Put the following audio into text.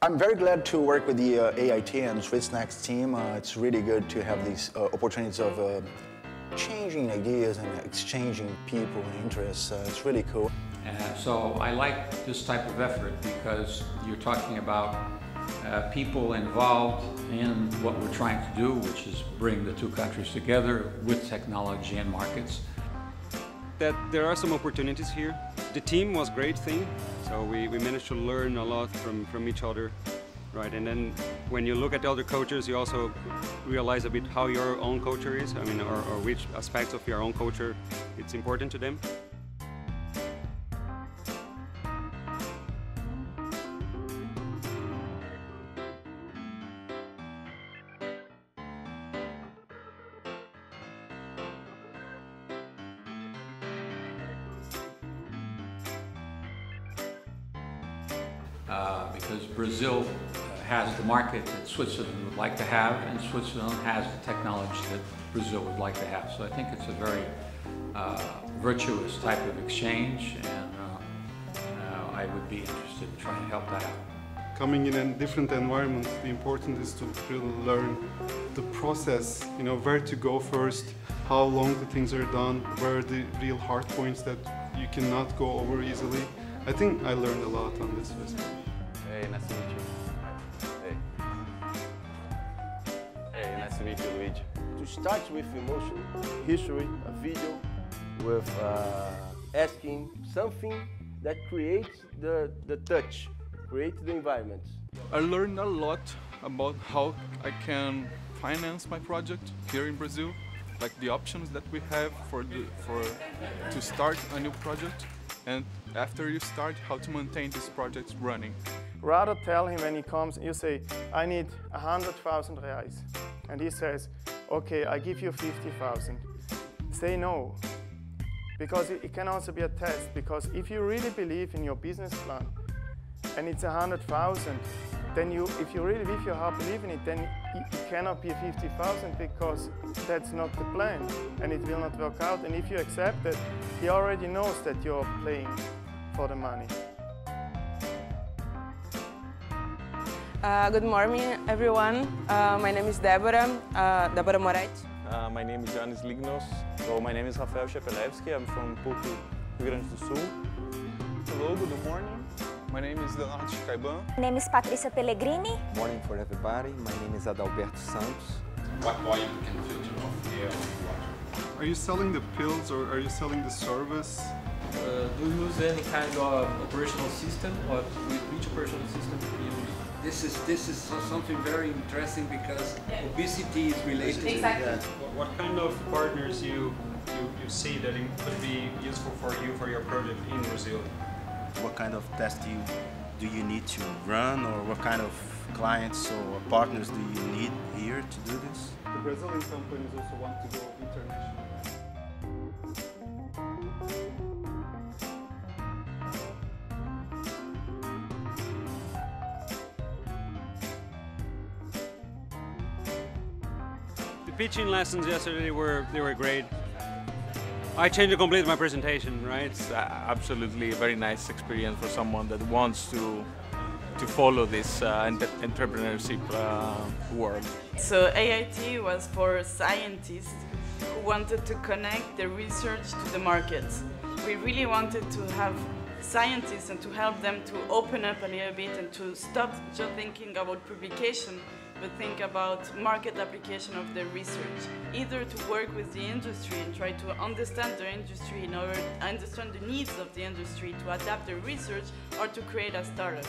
I'm very glad to work with the uh, AIT and swissnex team. Uh, it's really good to have these uh, opportunities of uh, changing ideas and exchanging people and interests. Uh, it's really cool. Uh, so I like this type of effort because you're talking about people involved in what we're trying to do, which is bring the two countries together with technology and markets. That there are some opportunities here. The team was great thing, so we, we managed to learn a lot from, from each other, right? And then when you look at the other coaches, you also realize a bit how your own culture is, I mean, or, or which aspects of your own culture it's important to them. Uh, because Brazil has the market that Switzerland would like to have and Switzerland has the technology that Brazil would like to have. So I think it's a very uh, virtuous type of exchange and uh, uh I would be interested in trying to help that out. Coming in a different environment, the important is to really learn the process, you know, where to go first, how long the things are done, where are the real hard points that you cannot go over easily. I think I learned a lot on this festival. Hey, nice to meet you. Hey. Hey, nice to meet you, Luigi. To start with emotion, history, a video, with uh, asking something that creates the, the touch, creates the environment. I learned a lot about how I can finance my project here in Brazil, like the options that we have for, the, for to start a new project and after you start, how to maintain this project running. Rather tell him when he comes, you say, I need 100,000 reais. And he says, okay, I give you 50,000. Say no. Because it can also be a test, because if you really believe in your business plan and it's 100,000, then you, if you really, if you heart believe in it, then it, cannot be 50,000 because that's not the plan and it will not work out. And if you accept that, he already knows that you're playing for the money. Uh, good morning, everyone. Uh, my name is Deborah, uh, Deborah Moretti. Uh, my name is Janis Lignos. So my name is Rafael Chepelevski. I'm from PUC, Rio Grande do Sul. Hello, good morning. My name is Leonardo Chicaiban. My name is Patricia Pellegrini. Morning for everybody. My name is Adalberto Santos. What volume can filter off air water? Are you selling the pills or are you selling the service? Uh, do you use any kind of operational system or which operational system do you use? This is this is something very interesting because obesity is related exactly. to that. What, what kind of partners you, you you see that it could be useful for you for your project in Brazil? What kind of test you do you need to run or what kind of clients or partners do you need here to do this? The Brazilian companies also want to go international. The pitching lessons yesterday were they were great. I changed completely my presentation, right? It's absolutely a very nice experience for someone that wants to to follow this uh, entrepreneurship uh, world. So AIT was for scientists who wanted to connect the research to the market. We really wanted to have scientists and to help them to open up a little bit and to stop just thinking about publication but think about market application of their research. Either to work with the industry and try to understand the industry in order to understand the needs of the industry to adapt the research or to create a startup.